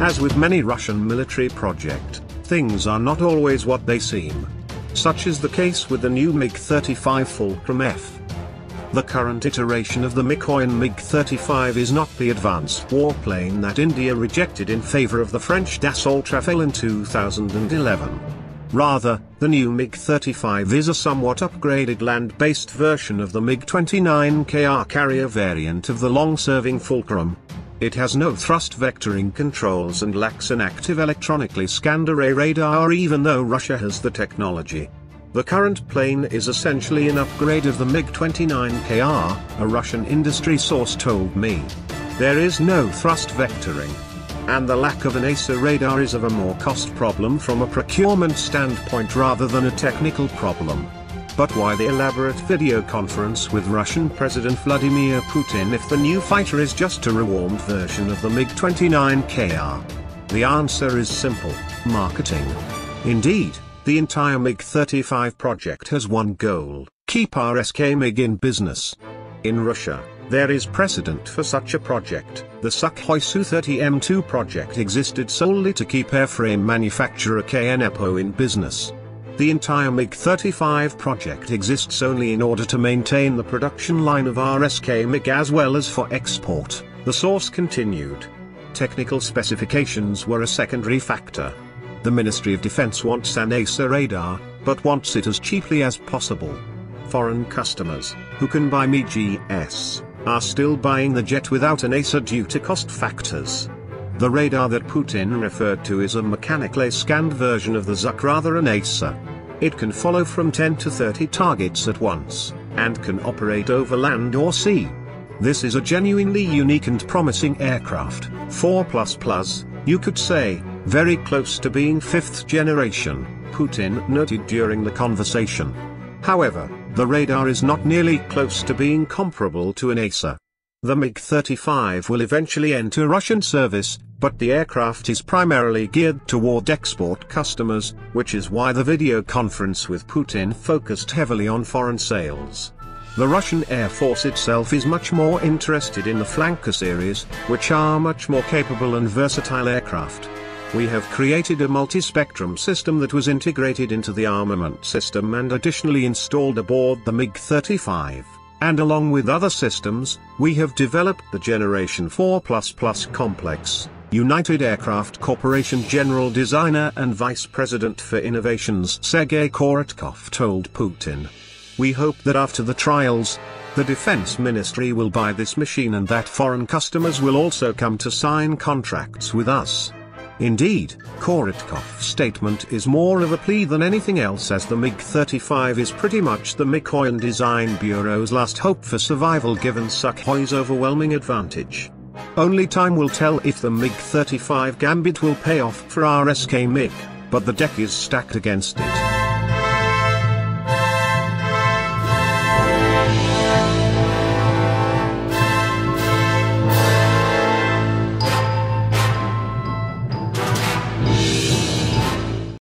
As with many Russian military project, things are not always what they seem. Such is the case with the new MiG-35 Fulcrum F. The current iteration of the Mikoyan MiG-35 is not the advanced warplane that India rejected in favor of the French Dassault Rafale in 2011. Rather, the new MiG-35 is a somewhat upgraded land-based version of the MiG-29KR carrier variant of the long-serving Fulcrum. It has no thrust vectoring controls and lacks an active electronically scanned array radar even though Russia has the technology. The current plane is essentially an upgrade of the MiG-29KR, a Russian industry source told me. There is no thrust vectoring. And the lack of an AESA radar is of a more cost problem from a procurement standpoint rather than a technical problem. But why the elaborate video conference with Russian President Vladimir Putin if the new fighter is just a rewarmed version of the MiG-29KR? The answer is simple, marketing. Indeed, the entire MiG-35 project has one goal, keep RSK MiG in business. In Russia, there is precedent for such a project. The Sukhoi Su-30M2 project existed solely to keep airframe manufacturer KnAAPO in business. The entire MiG-35 project exists only in order to maintain the production line of RSK MiG as well as for export, the source continued. Technical specifications were a secondary factor. The Ministry of Defense wants an AESA radar, but wants it as cheaply as possible. Foreign customers, who can buy MiGs, are still buying the jet without an AESA due to cost factors. The radar that Putin referred to is a mechanically scanned version of the Zhuk rather an AESA. It can follow from 10 to 30 targets at once, and can operate over land or sea. This is a genuinely unique and promising aircraft, 4++, plus, you could say, very close to being fifth generation, Putin noted during the conversation. However, the radar is not nearly close to being comparable to an AESA. The MiG-35 will eventually enter Russian service, but the aircraft is primarily geared toward export customers, which is why the video conference with Putin focused heavily on foreign sales. The Russian Air Force itself is much more interested in the Flanker series, which are much more capable and versatile aircraft. We have created a multi-spectrum system that was integrated into the armament system and additionally installed aboard the MiG-35, and along with other systems, we have developed the Generation 4++ complex. United Aircraft Corporation General Designer and Vice President for Innovations Sergei Korotkov told Putin. We hope that after the trials, the Defense Ministry will buy this machine and that foreign customers will also come to sign contracts with us. Indeed, Korotkov's statement is more of a plea than anything else as the MiG-35 is pretty much the Mikoyan Design Bureau's last hope for survival given Sukhoi's overwhelming advantage. Only time will tell if the MiG-35 Gambit will pay off for RSK MiG, but the deck is stacked against it.